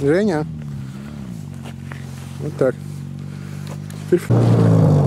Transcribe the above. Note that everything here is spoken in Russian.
Женя. Вот так. Теперь...